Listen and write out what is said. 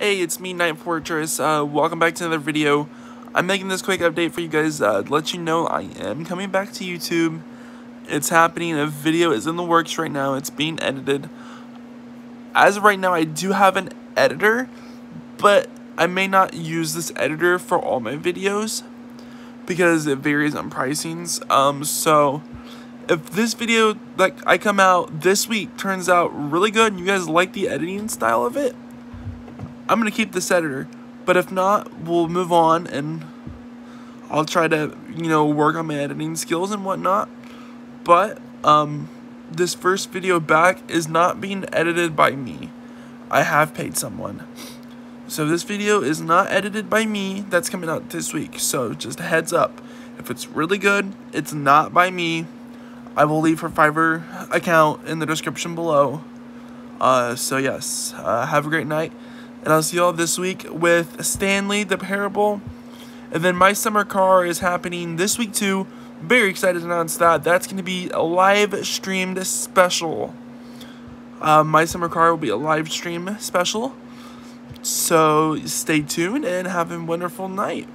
Hey, it's me, NiteFortress. Uh, welcome back to another video. I'm making this quick update for you guys uh, to let you know I am coming back to YouTube. It's happening. A video is in the works right now. It's being edited. As of right now, I do have an editor, but I may not use this editor for all my videos because it varies on pricings. Um, so if this video, like I come out this week, turns out really good and you guys like the editing style of it, I'm going to keep this editor. But if not, we'll move on and I'll try to, you know, work on my editing skills and whatnot. But, um, this first video back is not being edited by me. I have paid someone. So this video is not edited by me. That's coming out this week. So just a heads up. If it's really good, it's not by me. I will leave her Fiverr account in the description below. Uh, so yes, uh, have a great night. And I'll see y'all this week with Stanley the Parable. And then My Summer Car is happening this week too. Very excited to announce that. That's going to be a live streamed special. Uh, My Summer Car will be a live stream special. So stay tuned and have a wonderful night.